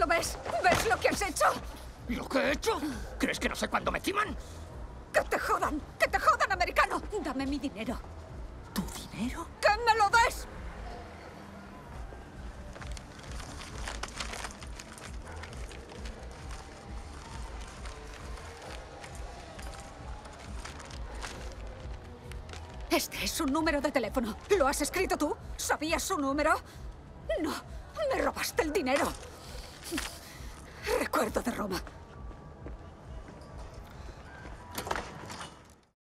¿Lo ves? ¿Ves lo que has hecho? ¿Lo que he hecho? ¿Crees que no sé cuándo me timan? ¡Que te jodan! ¡Que te jodan, americano! Dame mi dinero. ¿Tu dinero? ¡Que me lo des! Este es su número de teléfono. ¿Lo has escrito tú? ¿Sabías su número? No, me robaste el dinero. Recuerdo de Roma.